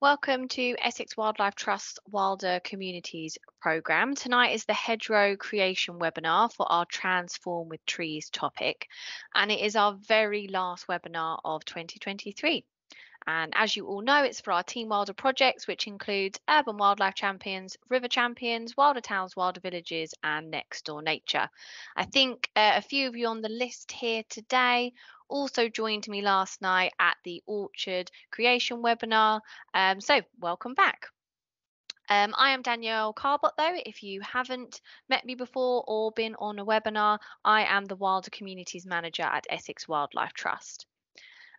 Welcome to Essex Wildlife Trust's Wilder Communities programme. Tonight is the Hedgerow Creation webinar for our Transform with Trees topic, and it is our very last webinar of 2023. And as you all know, it's for our Team Wilder projects, which includes Urban Wildlife Champions, River Champions, Wilder Towns, Wilder Villages, and Next Door Nature. I think uh, a few of you on the list here today also joined me last night at the Orchard Creation webinar. Um, so welcome back. Um, I am Danielle Carbot, though. If you haven't met me before or been on a webinar, I am the Wilder Communities Manager at Essex Wildlife Trust.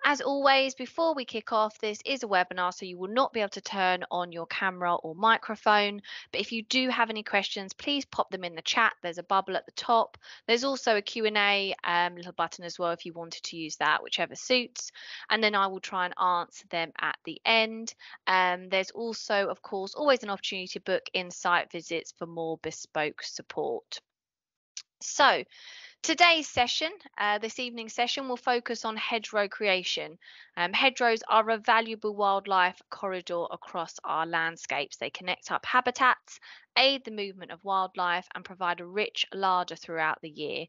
As always, before we kick off, this is a webinar, so you will not be able to turn on your camera or microphone. But if you do have any questions, please pop them in the chat. There's a bubble at the top. There's also a Q&A um, little button as well if you wanted to use that, whichever suits. And then I will try and answer them at the end. Um, there's also, of course, always an opportunity to book in-site visits for more bespoke support. So, Today's session, uh, this evening's session, will focus on hedgerow creation. Um, hedgerows are a valuable wildlife corridor across our landscapes. They connect up habitats, aid the movement of wildlife, and provide a rich larder throughout the year.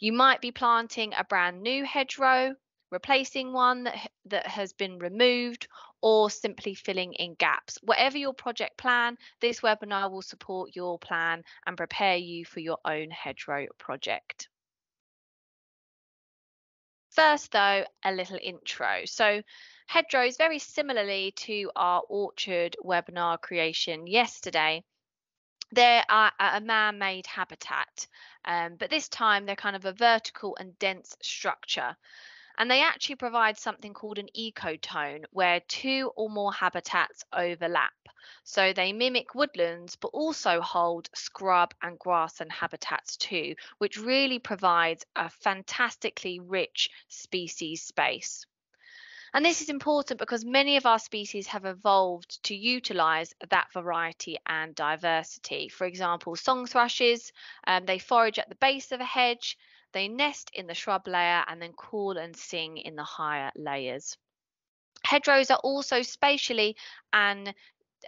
You might be planting a brand new hedgerow, replacing one that, that has been removed, or simply filling in gaps. Whatever your project plan, this webinar will support your plan and prepare you for your own hedgerow project. First, though, a little intro. So, hedgerows, very similarly to our orchard webinar creation yesterday, they are a man-made habitat, um, but this time they're kind of a vertical and dense structure. And they actually provide something called an ecotone, where two or more habitats overlap. So they mimic woodlands, but also hold scrub and grass and habitats too, which really provides a fantastically rich species space. And this is important because many of our species have evolved to utilise that variety and diversity. For example, song thrushes, um, they forage at the base of a hedge, they nest in the shrub layer and then call and sing in the higher layers. Hedgerows are also spatially and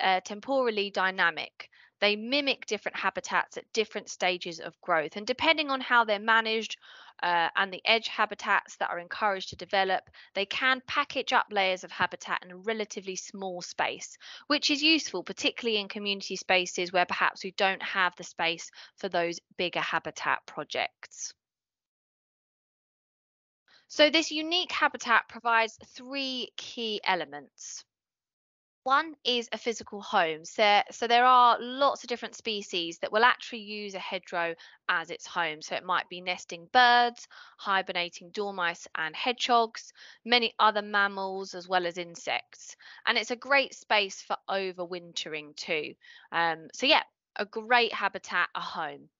uh, temporally dynamic. They mimic different habitats at different stages of growth. And depending on how they're managed uh, and the edge habitats that are encouraged to develop, they can package up layers of habitat in a relatively small space, which is useful, particularly in community spaces where perhaps we don't have the space for those bigger habitat projects. So this unique habitat provides three key elements. One is a physical home. So, so there are lots of different species that will actually use a hedgerow as its home. So it might be nesting birds, hibernating dormice and hedgehogs, many other mammals as well as insects. And it's a great space for overwintering too. Um, so yeah, a great habitat, a home.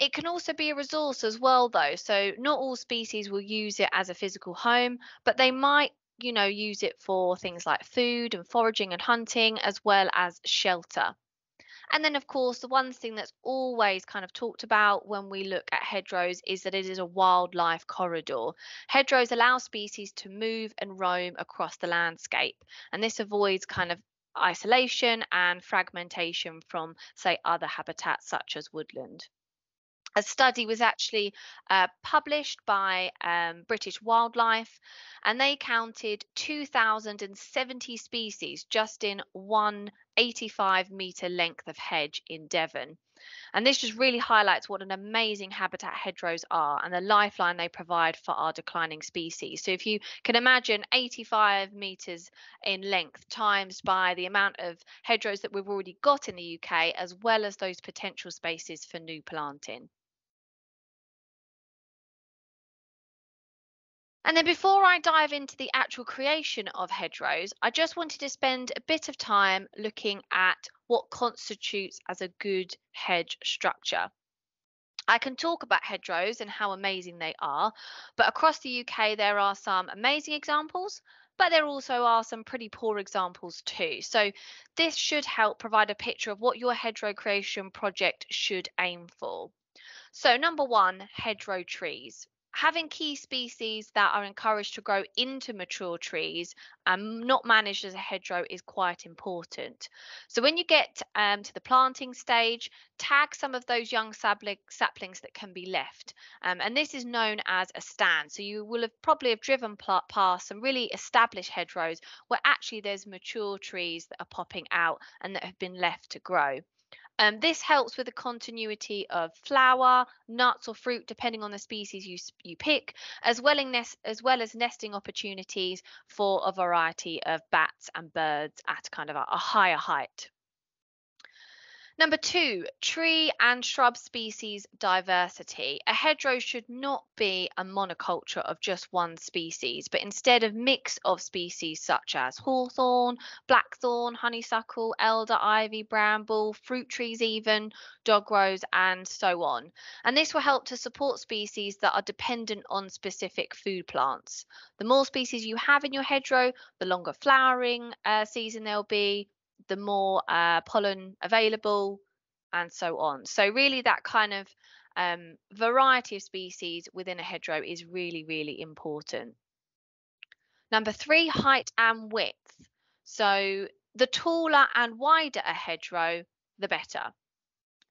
It can also be a resource as well, though. So, not all species will use it as a physical home, but they might you know, use it for things like food and foraging and hunting, as well as shelter. And then, of course, the one thing that's always kind of talked about when we look at hedgerows is that it is a wildlife corridor. Hedgerows allow species to move and roam across the landscape, and this avoids kind of isolation and fragmentation from, say, other habitats such as woodland a study was actually uh, published by um, British Wildlife, and they counted 2,070 species just in one 85 metre length of hedge in Devon. And this just really highlights what an amazing habitat hedgerows are and the lifeline they provide for our declining species. So if you can imagine 85 metres in length times by the amount of hedgerows that we've already got in the UK, as well as those potential spaces for new planting. And then before I dive into the actual creation of hedgerows, I just wanted to spend a bit of time looking at what constitutes as a good hedge structure. I can talk about hedgerows and how amazing they are, but across the UK there are some amazing examples, but there also are some pretty poor examples too. So this should help provide a picture of what your hedgerow creation project should aim for. So number one, hedgerow trees. Having key species that are encouraged to grow into mature trees and not managed as a hedgerow is quite important. So when you get um, to the planting stage, tag some of those young saplings that can be left. Um, and this is known as a stand. So you will have probably have driven past some really established hedgerows where actually there's mature trees that are popping out and that have been left to grow. Um, this helps with the continuity of flower, nuts or fruit, depending on the species you, you pick, as well, nest, as well as nesting opportunities for a variety of bats and birds at kind of a, a higher height. Number two, tree and shrub species diversity. A hedgerow should not be a monoculture of just one species, but instead a mix of species such as hawthorn, blackthorn, honeysuckle, elder, ivy, bramble, fruit trees even, dogrose and so on. And this will help to support species that are dependent on specific food plants. The more species you have in your hedgerow, the longer flowering uh, season there'll be, the more uh, pollen available and so on. So really that kind of um, variety of species within a hedgerow is really, really important. Number three, height and width. So the taller and wider a hedgerow, the better.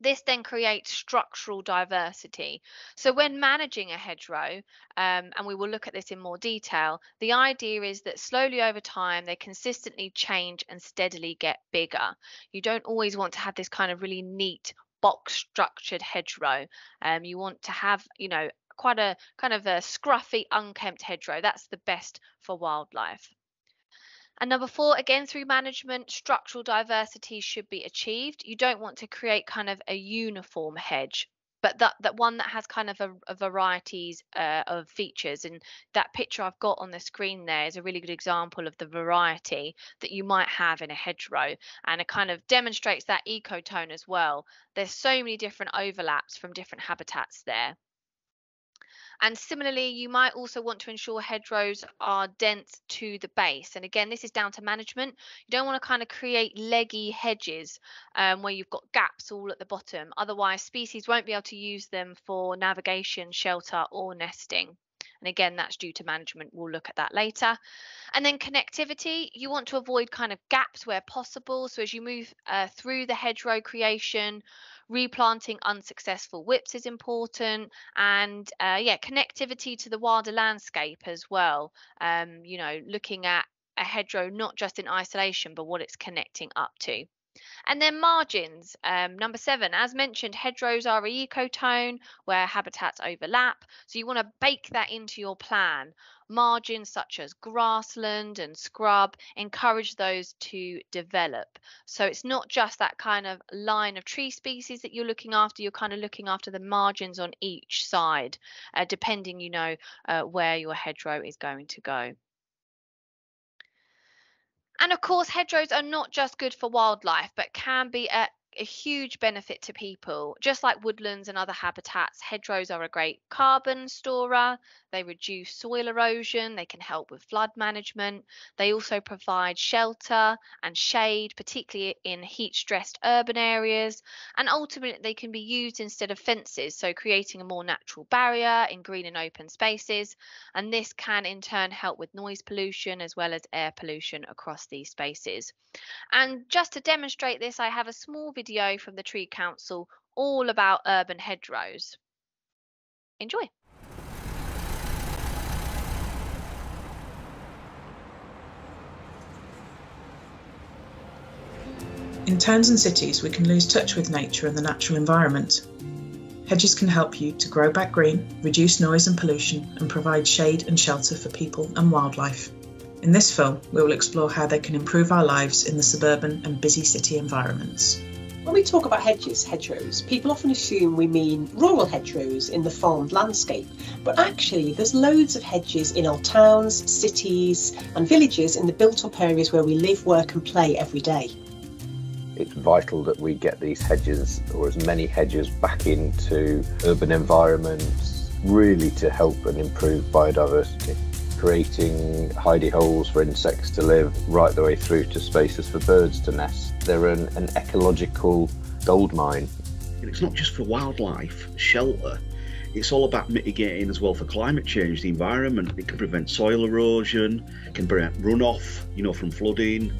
This then creates structural diversity. So when managing a hedgerow, um, and we will look at this in more detail, the idea is that slowly over time, they consistently change and steadily get bigger. You don't always want to have this kind of really neat box structured hedgerow. Um, you want to have, you know, quite a kind of a scruffy, unkempt hedgerow. That's the best for wildlife. And number four, again, through management, structural diversity should be achieved. You don't want to create kind of a uniform hedge, but that, that one that has kind of a, a varieties uh, of features. And that picture I've got on the screen there is a really good example of the variety that you might have in a hedgerow. And it kind of demonstrates that ecotone as well. There's so many different overlaps from different habitats there. And similarly, you might also want to ensure hedgerows are dense to the base. And again, this is down to management. You don't want to kind of create leggy hedges um, where you've got gaps all at the bottom. Otherwise, species won't be able to use them for navigation, shelter, or nesting. And again, that's due to management. We'll look at that later. And then connectivity, you want to avoid kind of gaps where possible. So as you move uh, through the hedgerow creation, replanting unsuccessful whips is important. And uh, yeah, connectivity to the wider landscape as well. Um, you know, looking at a hedgerow not just in isolation, but what it's connecting up to. And then margins. Um, number seven, as mentioned, hedgerows are a ecotone where habitats overlap. So you want to bake that into your plan. Margins such as grassland and scrub, encourage those to develop. So it's not just that kind of line of tree species that you're looking after, you're kind of looking after the margins on each side, uh, depending, you know, uh, where your hedgerow is going to go. And of course, hedgerows are not just good for wildlife, but can be a a huge benefit to people. Just like woodlands and other habitats, hedgerows are a great carbon storer. They reduce soil erosion. They can help with flood management. They also provide shelter and shade, particularly in heat stressed urban areas. And ultimately, they can be used instead of fences, so creating a more natural barrier in green and open spaces. And this can in turn help with noise pollution as well as air pollution across these spaces. And just to demonstrate this, I have a small video video from the Tree Council all about urban hedgerows. Enjoy. In towns and cities, we can lose touch with nature and the natural environment. Hedges can help you to grow back green, reduce noise and pollution, and provide shade and shelter for people and wildlife. In this film, we will explore how they can improve our lives in the suburban and busy city environments. When we talk about hedges, hedgerows, people often assume we mean rural hedgerows in the farmed landscape, but actually there's loads of hedges in our towns, cities and villages in the built up areas where we live, work and play every day. It's vital that we get these hedges or as many hedges back into urban environments really to help and improve biodiversity creating hidey holes for insects to live right the way through to spaces for birds to nest. They're an, an ecological goldmine. It's not just for wildlife, shelter, It's all about mitigating as well for climate change, the environment. It can prevent soil erosion, it can prevent runoff, you know, from flooding.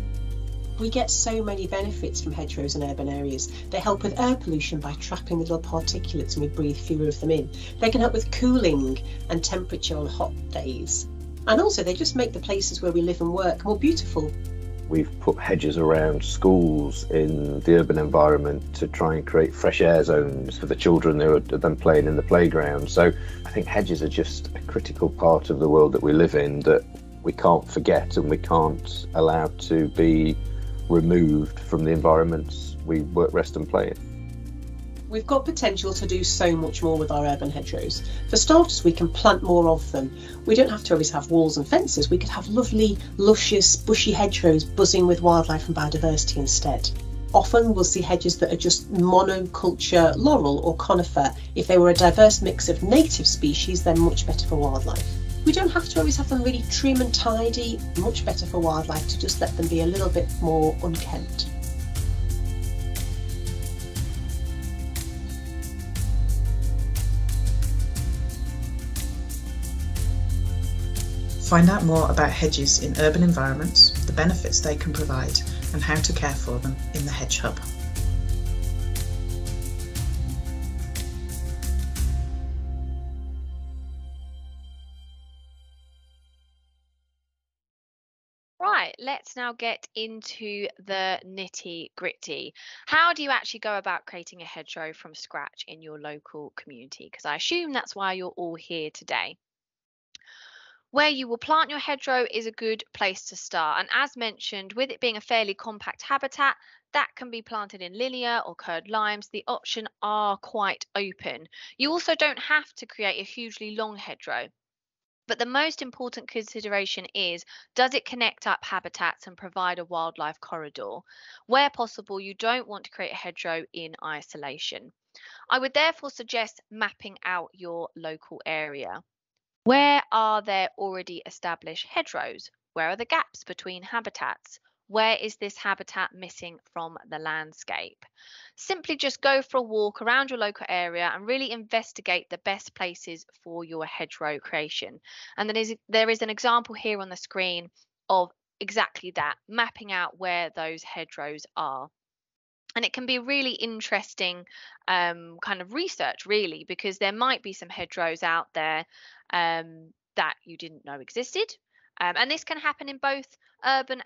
We get so many benefits from hedgerows in urban areas. They help with air pollution by trapping the little particulates and we breathe fewer of them in. They can help with cooling and temperature on hot days. And also, they just make the places where we live and work more beautiful. We've put hedges around schools in the urban environment to try and create fresh air zones for the children who are then playing in the playground. So I think hedges are just a critical part of the world that we live in that we can't forget and we can't allow to be removed from the environments we work, rest, and play in. We've got potential to do so much more with our urban hedgerows. For starters, we can plant more of them. We don't have to always have walls and fences. We could have lovely, luscious, bushy hedgerows buzzing with wildlife and biodiversity instead. Often we'll see hedges that are just monoculture laurel or conifer. If they were a diverse mix of native species, they're much better for wildlife. We don't have to always have them really trim and tidy, much better for wildlife to just let them be a little bit more unkempt. Find out more about hedges in urban environments, the benefits they can provide, and how to care for them in the Hedge Hub. Right, let's now get into the nitty gritty. How do you actually go about creating a hedgerow from scratch in your local community? Because I assume that's why you're all here today. Where you will plant your hedgerow is a good place to start. And as mentioned, with it being a fairly compact habitat, that can be planted in linear or curd limes. The options are quite open. You also don't have to create a hugely long hedgerow. But the most important consideration is does it connect up habitats and provide a wildlife corridor? Where possible, you don't want to create a hedgerow in isolation. I would therefore suggest mapping out your local area. Where are there already established hedgerows? Where are the gaps between habitats? Where is this habitat missing from the landscape? Simply just go for a walk around your local area and really investigate the best places for your hedgerow creation. And there is, there is an example here on the screen of exactly that, mapping out where those hedgerows are and it can be really interesting um, kind of research really because there might be some hedgerows out there um, that you didn't know existed um, and this can happen in both urban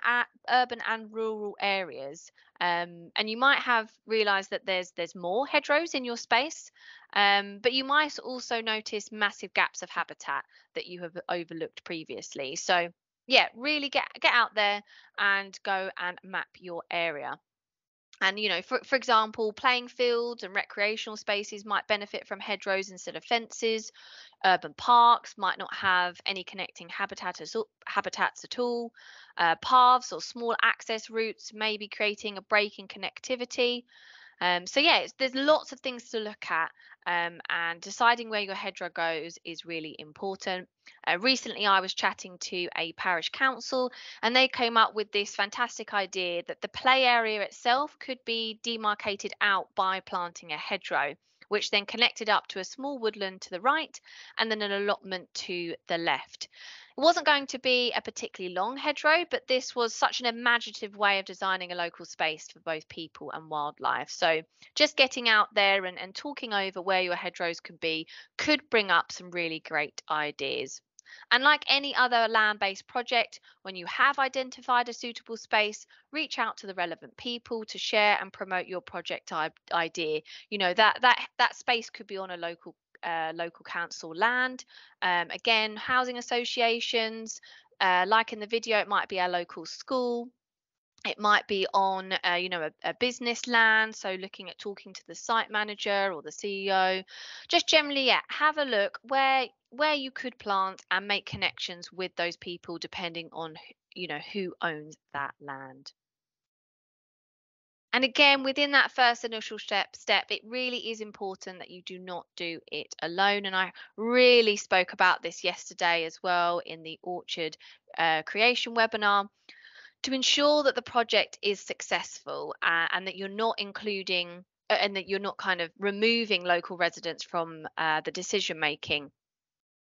urban and rural areas um, and you might have realized that there's there's more hedgerows in your space um, but you might also notice massive gaps of habitat that you have overlooked previously. So yeah really get get out there and go and map your area and you know for, for example playing fields and recreational spaces might benefit from hedgerows instead of fences. Urban parks might not have any connecting habitats, habitats at all. Uh, paths or small access routes may be creating a break in connectivity um, so yeah there's lots of things to look at um, and deciding where your hedgerow goes is really important. Uh, recently, I was chatting to a parish council, and they came up with this fantastic idea that the play area itself could be demarcated out by planting a hedgerow, which then connected up to a small woodland to the right and then an allotment to the left. It wasn't going to be a particularly long hedgerow, but this was such an imaginative way of designing a local space for both people and wildlife. So just getting out there and, and talking over where your hedgerows could be could bring up some really great ideas. And like any other land based project, when you have identified a suitable space, reach out to the relevant people to share and promote your project idea. You know, that, that, that space could be on a local uh, local council land. Um, again, housing associations, uh, like in the video, it might be our local school. It might be on, uh, you know, a, a, business land. So looking at talking to the site manager or the CEO. Just generally, yeah, have a look where where you could plant and make connections with those people, depending on, you know, who owns that land. And again, within that first initial step, step, it really is important that you do not do it alone. And I really spoke about this yesterday as well in the Orchard uh, creation webinar to ensure that the project is successful uh, and that you're not including and that you're not kind of removing local residents from uh, the decision making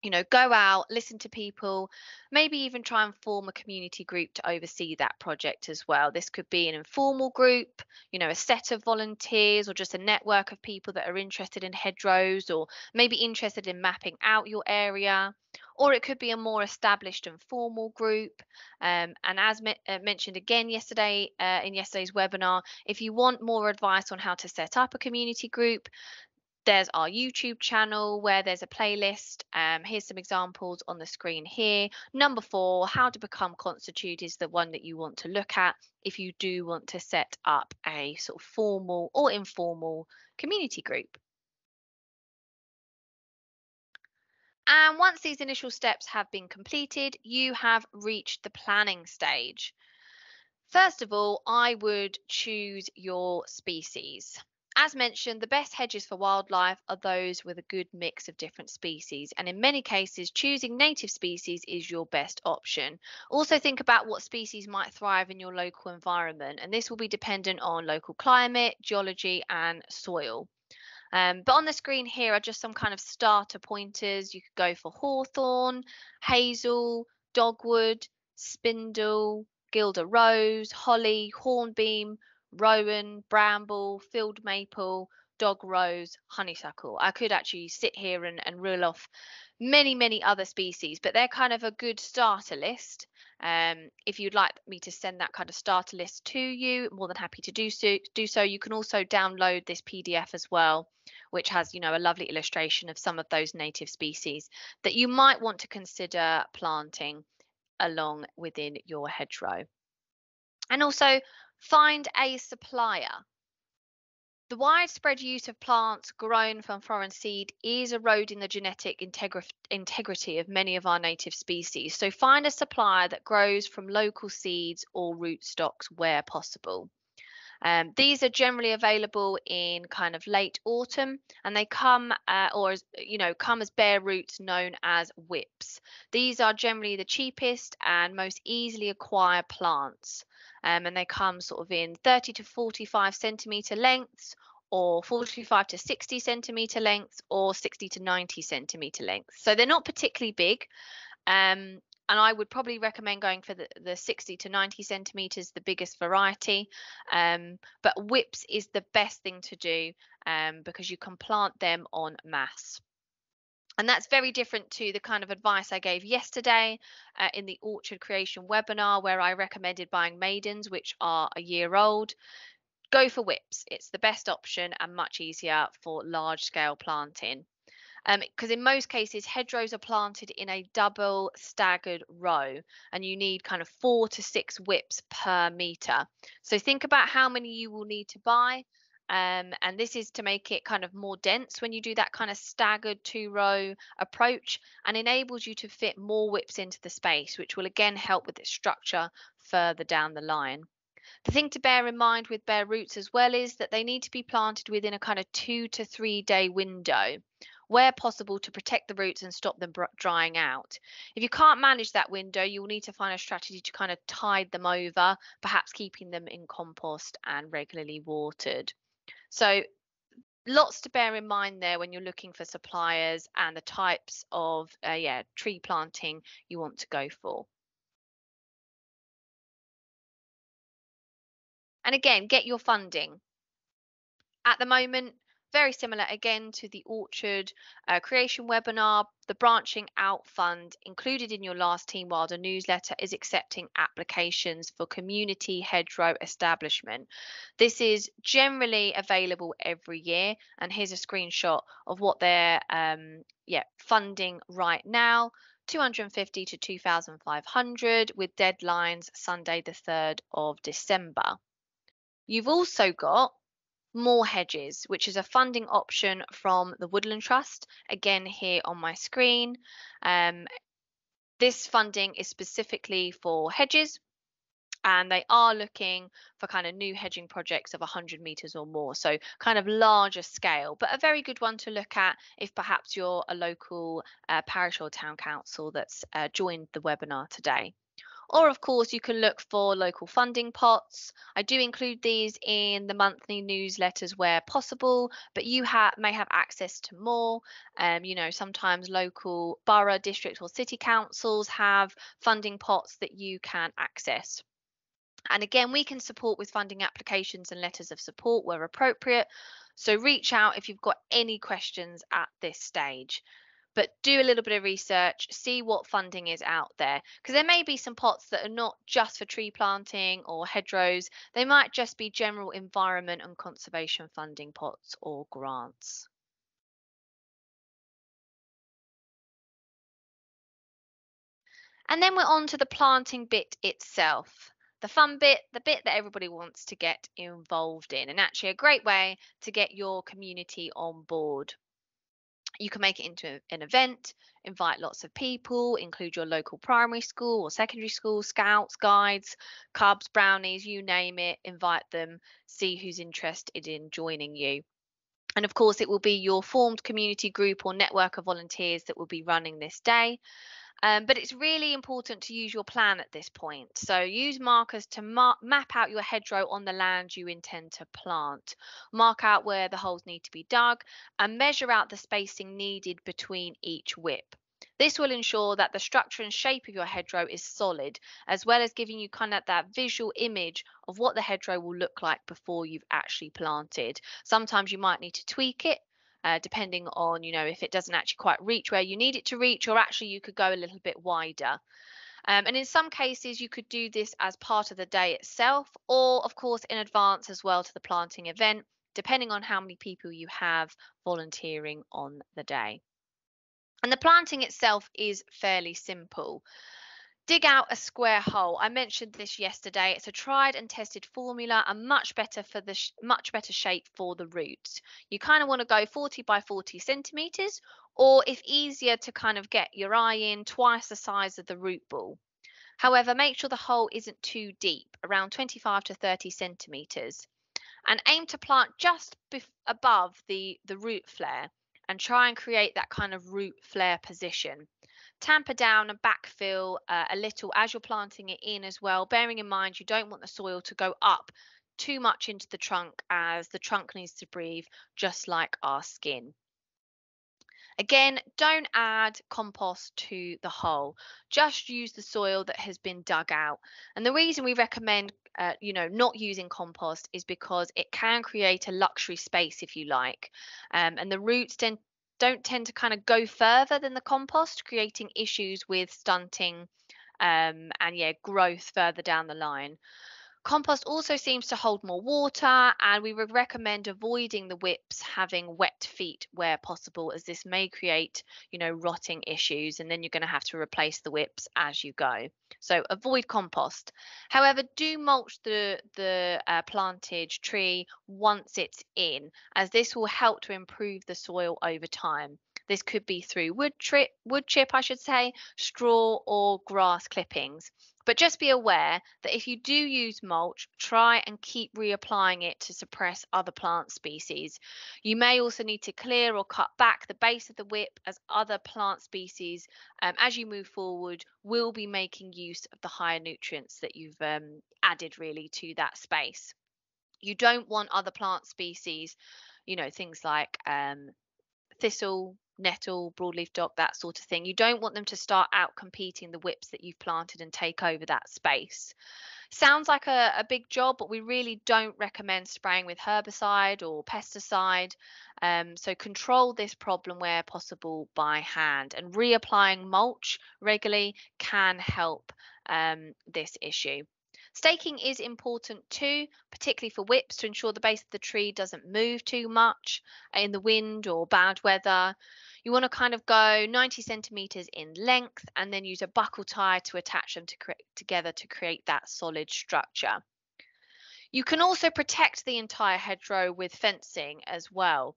you know go out listen to people maybe even try and form a community group to oversee that project as well. This could be an informal group you know a set of volunteers or just a network of people that are interested in hedgerows or maybe interested in mapping out your area. Or it could be a more established and formal group. Um, and as me- uh, mentioned again yesterday uh, in yesterday's webinar if you want more advice on how to set up a community group there's our YouTube channel where there's a playlist. Um, here's some examples on the screen here. Number four, how to become constitute is the one that you want to look at if you do want to set up a sort of formal or informal community group. And once these initial steps have been completed, you have reached the planning stage. First of all, I would choose your species. As mentioned, the best hedges for wildlife are those with a good mix of different species, and in many cases, choosing native species is your best option. Also, think about what species might thrive in your local environment, and this will be dependent on local climate, geology, and soil. Um, but on the screen here are just some kind of starter pointers. You could go for hawthorn, hazel, dogwood, spindle, guelder rose, holly, hornbeam, rowan, bramble, field maple, dog rose, honeysuckle. I could actually sit here and, and reel off many, many other species, but they're kind of a good starter list. Um, if you'd like me to send that kind of starter list to you, more than happy to do so. Do so. You can also download this PDF as well, which has you know a lovely illustration of some of those native species that you might want to consider planting along within your hedgerow. And also Find a supplier. The widespread use of plants grown from foreign seed is eroding the genetic integri- integrity of many of our native species. So find a supplier that grows from local seeds or rootstocks where possible. Um, these are generally available in kind of late autumn and they come uh, or as, you know come as bare roots known as whips. These are generally the cheapest and most easily acquired plants um, and they come sort of in 30 to 45 centimeter lengths or 45 to 60 centimeter lengths or 60 to 90 centimeter lengths. So they're not particularly big. Um, and I would probably recommend going for the, the 60 to 90 centimeters, the biggest variety. Um, but whips is the best thing to do um, because you can plant them on mass. And that's very different to the kind of advice I gave yesterday uh, in the orchard creation webinar, where I recommended buying maidens, which are a year old. Go for whips. It's the best option and much easier for large scale planting. Because um, in most cases, hedgerows are planted in a double staggered row, and you need kind of four to six whips per meter. So think about how many you will need to buy um, and this is to make it kind of more dense when you do that kind of staggered two row approach and enables you to fit more whips into the space, which will again help with its structure further down the line. The thing to bear in mind with bare roots as well is that they need to be planted within a kind of two to three day window where possible to protect the roots and stop them drying out. If you can't manage that window, you will need to find a strategy to kind of tide them over, perhaps keeping them in compost and regularly watered. So lots to bear in mind there when you're looking for suppliers and the types of uh, yeah tree planting you want to go for. And again, get your funding. At the moment, very similar again to the orchard uh, creation webinar the branching out fund included in your last team wilder newsletter is accepting applications for community hedgerow establishment. This is generally available every year and here's a screenshot of what they're um, yeah funding right now 250 to 2500 with deadlines sunday the 3rd of december. You've also got more hedges, which is a funding option from the Woodland Trust, again here on my screen. Um, this funding is specifically for hedges and they are looking for kind of new hedging projects of 100 meters or more so kind of larger scale but a very good one to look at if perhaps you're a local uh, parish or town council that's uh, joined the webinar today Or, of course, you can look for local funding pots. I do include these in the monthly newsletters where possible, but you ha- may have access to more. Um, you know, sometimes local borough, district, or city councils have funding pots that you can access. And again, we can support with funding applications and letters of support where appropriate. So reach out if you've got any questions at this stage. But do a little bit of research, see what funding is out there. Because there may be some pots that are not just for tree planting or hedgerows, they might just be general environment and conservation funding pots or grants. And then we're on to the planting bit itself the fun bit, the bit that everybody wants to get involved in, and actually a great way to get your community on board. You can make it into an event, invite lots of people, include your local primary school or secondary school, scouts, guides, cubs, brownies, you name it, invite them, see who's interested in joining you. And of course, it will be your formed community group or network of volunteers that will be running this day. Um, but it's really important to use your plan at this point. So use markers to map out your hedgerow on the land you intend to plant. Mark out where the holes need to be dug and measure out the spacing needed between each whip. This will ensure that the structure and shape of your hedgerow is solid, as well as giving you kind of that visual image of what the hedgerow will look like before you've actually planted. Sometimes you might need to tweak it uh, depending on, you know, if it doesn't actually quite reach where you need it to reach, or actually you could go a little bit wider. Um, and in some cases, you could do this as part of the day itself, or of course in advance as well to the planting event, depending on how many people you have volunteering on the day. And the planting itself is fairly simple. Dig out a square hole. I mentioned this yesterday. It's a tried and tested formula and much better for the much better shape for the roots. You kind of want to go 40 by 40 centimeters, or if easier to kind of get your eye in, twice the size of the root ball. However, make sure the hole isn't too deep, around 25 to 30 centimeters, and aim to plant just above the the root flare and try and create that kind of root flare position tamper down and backfill uh, a little as you're planting it in as well, bearing in mind you don't want the soil to go up too much into the trunk as the trunk needs to breathe just like our skin. Again, don't add compost to the hole. Just use the soil that has been dug out. And the reason we recommend, uh, you know, not using compost is because it can create a luxury space, if you like. Um, and the roots tend don't tend to kind of go further than the compost, creating issues with stunting um, and yeah, growth further down the line. Compost also seems to hold more water, and we would recommend avoiding the whips having wet feet where possible, as this may create, you know, rotting issues, and then you're going to have to replace the whips as you go. So avoid compost. However, do mulch the the uh, planted tree once it's in, as this will help to improve the soil over time. This could be through wood, trip, wood chip, I should say, straw or grass clippings. But just be aware that if you do use mulch, try and keep reapplying it to suppress other plant species. You may also need to clear or cut back the base of the whip as other plant species, um, as you move forward, will be making use of the higher nutrients that you've um, added really to that space. You don't want other plant species, you know, things like um, thistle, nettle, broadleaf dock, that sort of thing. You don't want them to start out competing the whips that you've planted and take over that space. Sounds like a, a big job, but we really don't recommend spraying with herbicide or pesticide. Um, so control this problem where possible by hand and reapplying mulch regularly can help um, this issue. Staking is important too, particularly for whips to ensure the base of the tree doesn't move too much in the wind or bad weather. You want to kind of go 90 centimeters in length and then use a buckle tie to attach them to together to create that solid structure. You can also protect the entire hedgerow with fencing as well.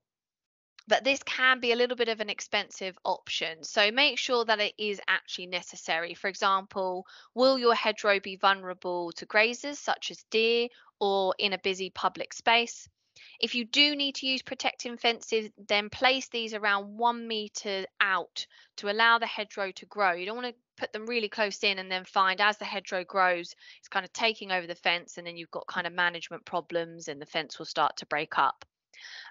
But this can be a little bit of an expensive option. So make sure that it is actually necessary. For example, will your hedgerow be vulnerable to grazers such as deer or in a busy public space? If you do need to use protecting fences, then place these around one metre out to allow the hedgerow to grow. You don't want to put them really close in and then find as the hedgerow grows, it's kind of taking over the fence and then you've got kind of management problems and the fence will start to break up.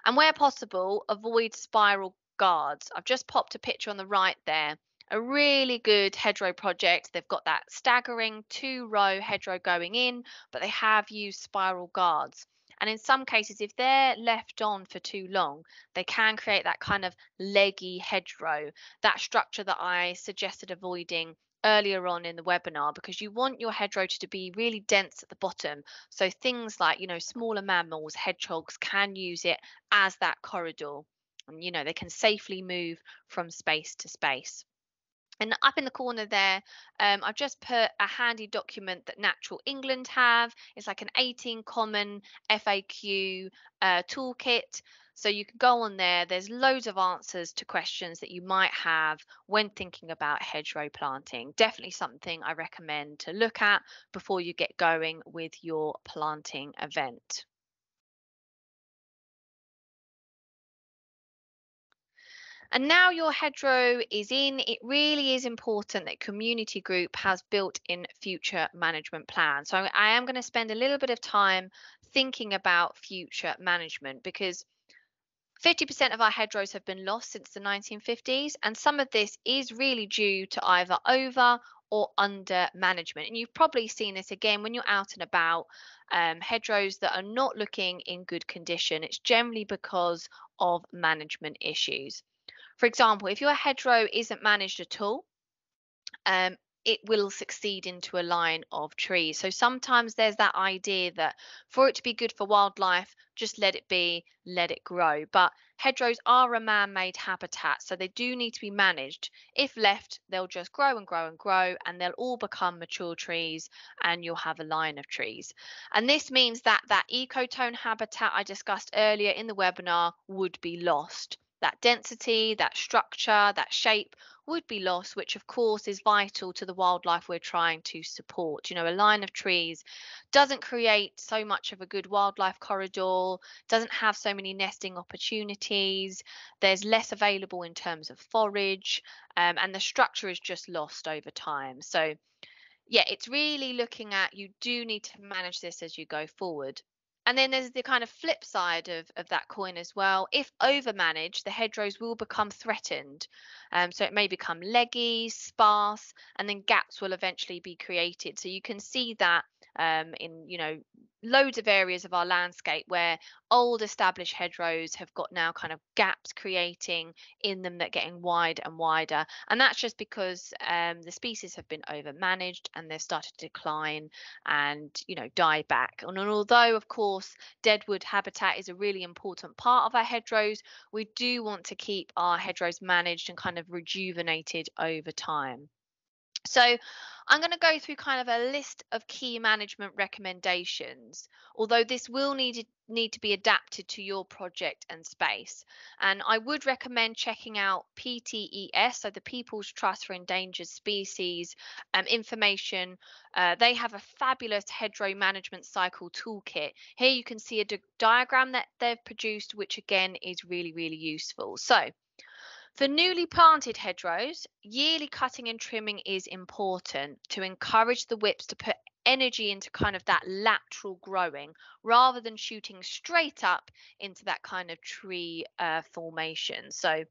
And where possible, avoid spiral guards. I've just popped a picture on the right there a really good hedgerow project. They've got that staggering two row hedgerow going in, but they have used spiral guards. And in some cases, if they're left on for too long, they can create that kind of leggy hedgerow, that structure that I suggested avoiding earlier on in the webinar because you want your hedgerow to be really dense at the bottom. So things like you know smaller mammals hedgehogs can use it as that corridor. And you know they can safely move from space to space and up in the corner there, um, I've just put a handy document that Natural England have. It's like an 18 common FAQ uh, toolkit. So you can go on there. There's loads of answers to questions that you might have when thinking about hedgerow planting. Definitely something I recommend to look at before you get going with your planting event. And now your hedgerow is in, it really is important that community group has built in future management plans. So I am going to spend a little bit of time thinking about future management because 50% of our hedgerows have been lost since the 1950s, and some of this is really due to either over or under management. And you've probably seen this again when you're out and about. Um, hedgerows that are not looking in good condition, it's generally because of management issues. For example, if your hedgerow isn't managed at all, um, it will succeed into a line of trees. So sometimes there's that idea that for it to be good for wildlife, just let it be, let it grow. But hedgerows are a man made habitat, so they do need to be managed. If left, they'll just grow and grow and grow, and they'll all become mature trees, and you'll have a line of trees. And this means that that ecotone habitat I discussed earlier in the webinar would be lost that density, that structure, that shape would be lost, which of course is vital to the wildlife we're trying to support. You know, a line of trees doesn't create so much of a good wildlife corridor, doesn't have so many nesting opportunities, there's less available in terms of forage, um, and the structure is just lost over time. So, yeah, it's really looking at you do need to manage this as you go forward. And then there's the kind of flip side of, of that coin as well. If overmanaged, the hedgerows will become threatened. Um, so it may become leggy, sparse, and then gaps will eventually be created. So you can see that um, in, you know, loads of areas of our landscape where old established hedgerows have got now kind of gaps creating in them that getting wider and wider. And that's just because um, the species have been overmanaged and they've started to decline and you know die back. And although of course deadwood habitat is a really important part of our hedgerows we do want to keep our hedgerows managed and kind of rejuvenated over time so I'm going to go through kind of a list of key management recommendations, although this will need, need to be adapted to your project and space. And I would recommend checking out PTES, so the People's Trust for Endangered Species um, information. Uh, they have a fabulous hedgerow management cycle toolkit. Here you can see a diagram that they've produced, which again is really, really useful. So for newly planted hedgerows, yearly cutting and trimming is important to encourage the whips to put energy into kind of that lateral growing rather than shooting straight up into that kind of tree uh, formation. So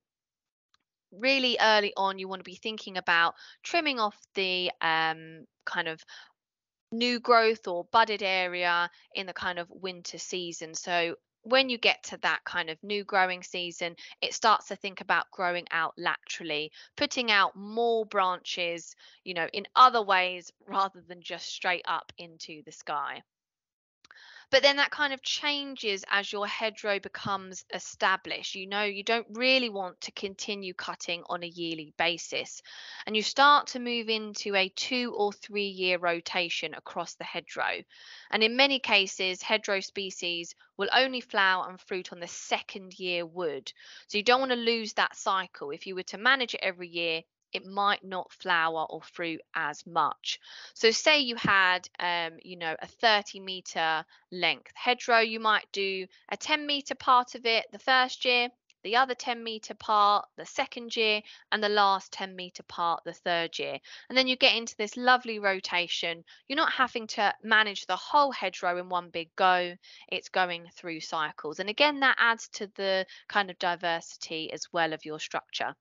really early on, you want to be thinking about trimming off the um, kind of new growth or budded area in the kind of winter season. So when you get to that kind of new growing season, it starts to think about growing out laterally, putting out more branches, you know, in other ways rather than just straight up into the sky. But then that kind of changes as your hedgerow becomes established. You know, you don't really want to continue cutting on a yearly basis. And you start to move into a two or three year rotation across the hedgerow. And in many cases, hedgerow species will only flower and fruit on the second year wood. So you don't want to lose that cycle. If you were to manage it every year, it might not flower or fruit as much. So say you had, um, you know, a 30 meter length hedgerow, you might do a 10 meter part of it the first year, the other 10 meter part the second year, and the last 10 meter part the third year. And then you get into this lovely rotation. You're not having to manage the whole hedgerow in one big go, it's going through cycles. And again, that adds to the kind of diversity as well of your structure.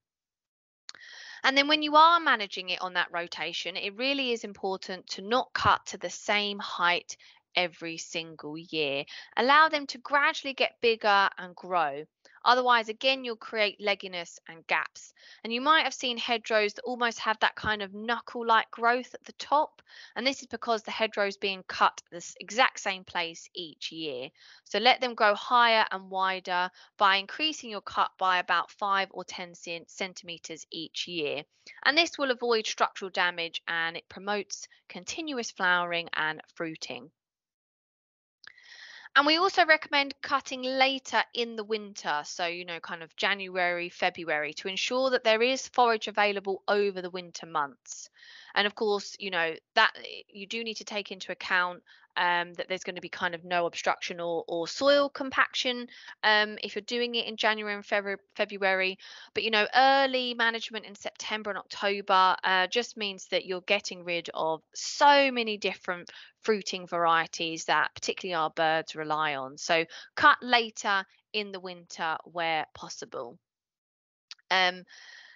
And then when you are managing it on that rotation, it really is important to not cut to the same height every single year. Allow them to gradually get bigger and grow. Otherwise, again, you'll create legginess and gaps. And you might have seen hedgerows that almost have that kind of knuckle like growth at the top. And this is because the hedgerow is being cut this exact same place each year. So let them grow higher and wider by increasing your cut by about 5 or 10 centimeters each year. And this will avoid structural damage and it promotes continuous flowering and fruiting. And we also recommend cutting later in the winter, so you know, kind of January, February, to ensure that there is forage available over the winter months. And of course, you know, that eh, you do need to take into account um, that there's going to be kind of no obstruction or, or soil compaction um, if you're doing it in January and February. But you know, early management in September and October uh, just means that you're getting rid of so many different fruiting varieties that particularly our birds rely on. So cut later in the winter where possible. Um,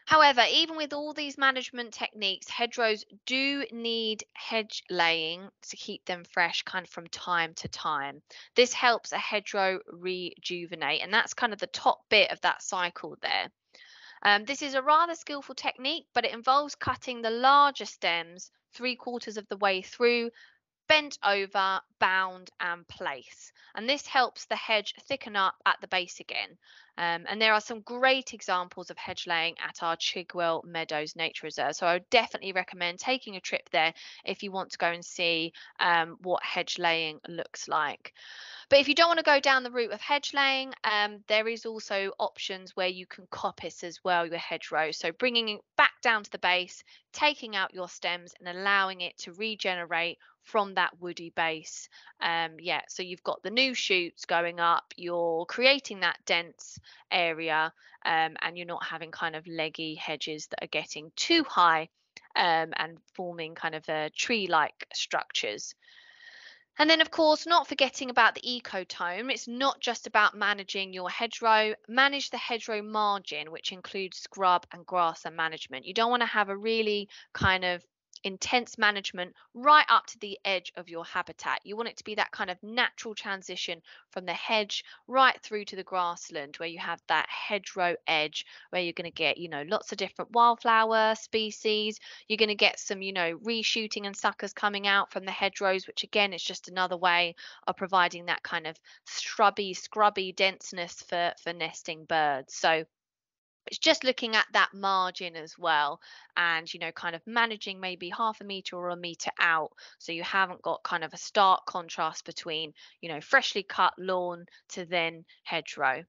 However, even with all these management techniques, hedgerows do need hedge laying to keep them fresh kind of from time to time. This helps a hedgerow rejuvenate, and that's kind of the top bit of that cycle there. Um, this is a rather skillful technique, but it involves cutting the larger stems three quarters of the way through bent over, bound and place. And this helps the hedge thicken up at the base again. Um, and there are some great examples of hedge laying at our Chigwell Meadows Nature Reserve. So I would definitely recommend taking a trip there if you want to go and see um, what hedge laying looks like. But if you don't want to go down the route of hedge laying, um, there is also options where you can coppice as well your hedgerow. So bringing it back down to the base, taking out your stems and allowing it to regenerate from that woody base. Um, yeah, so you've got the new shoots going up, you're creating that dense area, um, and you're not having kind of leggy hedges that are getting too high um, and forming kind of uh, tree like structures. And then, of course, not forgetting about the ecotone. It's not just about managing your hedgerow. Manage the hedgerow margin, which includes scrub and grass and management. You don't want to have a really kind of intense management right up to the edge of your habitat. You want it to be that kind of natural transition from the hedge right through to the grassland where you have that hedgerow edge where you're going to get, you know, lots of different wildflower species. You're going to get some, you know, reshooting and suckers coming out from the hedgerows, which again is just another way of providing that kind of shrubby, scrubby denseness for, for nesting birds. So it's just looking at that margin as well and you know kind of managing maybe half a meter or a meter out so you haven't got kind of a stark contrast between you know freshly cut lawn to then hedgerow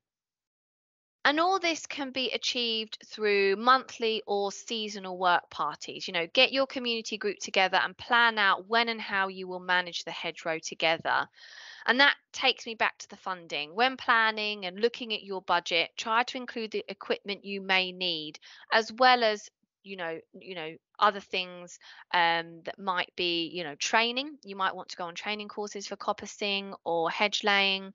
and all this can be achieved through monthly or seasonal work parties. You know, get your community group together and plan out when and how you will manage the hedgerow together. And that takes me back to the funding. When planning and looking at your budget, try to include the equipment you may need, as well as you know you know other things um, that might be you know training you might want to go on training courses for coppicing or hedge laying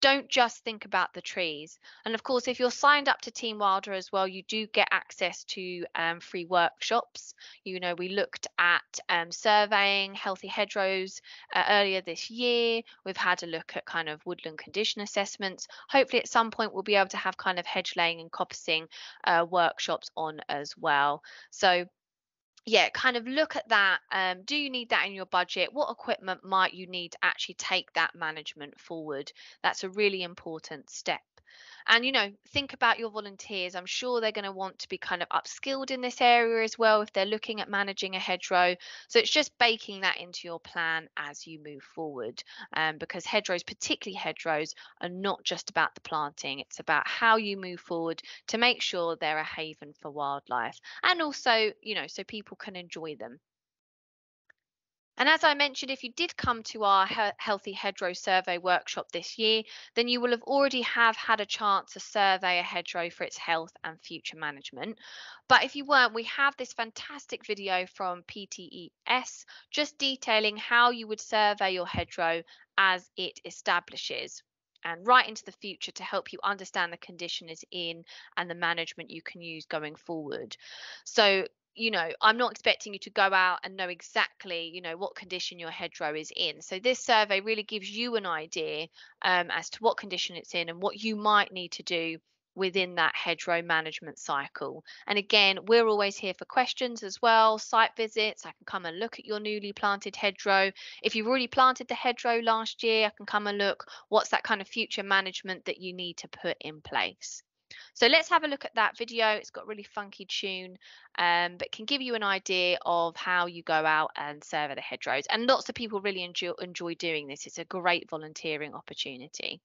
don't just think about the trees. And of course, if you're signed up to Team Wilder as well, you do get access to um, free workshops. You know, we looked at um, surveying healthy hedgerows uh, earlier this year. We've had a look at kind of woodland condition assessments. Hopefully, at some point, we'll be able to have kind of hedge laying and coppicing uh, workshops on as well. So yeah, kind of look at that. Um, do you need that in your budget? What equipment might you need to actually take that management forward? That's a really important step. And, you know, think about your volunteers. I'm sure they're going to want to be kind of upskilled in this area as well if they're looking at managing a hedgerow. So it's just baking that into your plan as you move forward um, because hedgerows, particularly hedgerows, are not just about the planting, it's about how you move forward to make sure they're a haven for wildlife and also, you know, so people can enjoy them. And as I mentioned, if you did come to our he Healthy Hedgerow Survey workshop this year, then you will have already have had a chance to survey a hedgerow for its health and future management. But if you weren't, we have this fantastic video from PTES just detailing how you would survey your hedgerow as it establishes and right into the future to help you understand the condition it's in and the management you can use going forward. So you know, I'm not expecting you to go out and know exactly, you know, what condition your hedgerow is in. So this survey really gives you an idea um, as to what condition it's in and what you might need to do within that hedgerow management cycle. And again, we're always here for questions as well, site visits. I can come and look at your newly planted hedgerow. If you've already planted the hedgerow last year, I can come and look what's that kind of future management that you need to put in place. So let's have a look at that video. It's got a really funky tune, um, but can give you an idea of how you go out and survey the hedgerows. And lots of people really enjoy, enjoy doing this. It's a great volunteering opportunity.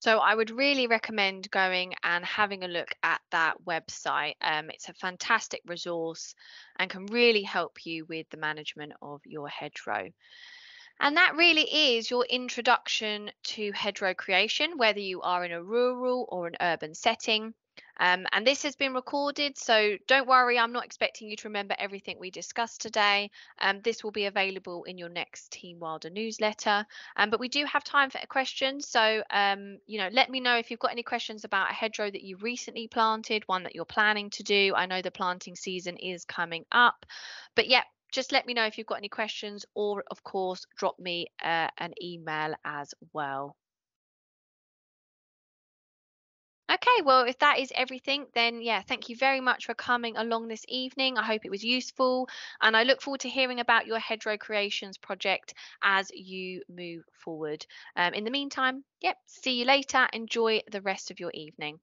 So I would really recommend going and having a look at that website. Um, it's a fantastic resource and can really help you with the management of your hedgerow. And that really is your introduction to hedgerow creation, whether you are in a rural or an urban setting. Um, and this has been recorded, so don't worry, I'm not expecting you to remember everything we discussed today. Um, this will be available in your next Team Wilder newsletter. Um, but we do have time for questions, so um, you know, let me know if you've got any questions about a hedgerow that you recently planted, one that you're planning to do. I know the planting season is coming up, but yeah, just let me know if you've got any questions, or of course, drop me uh, an email as well. Okay, well, if that is everything, then yeah, thank you very much for coming along this evening. I hope it was useful, and I look forward to hearing about your Hedgerow Creations project as you move forward. Um, in the meantime, yep, see you later. Enjoy the rest of your evening.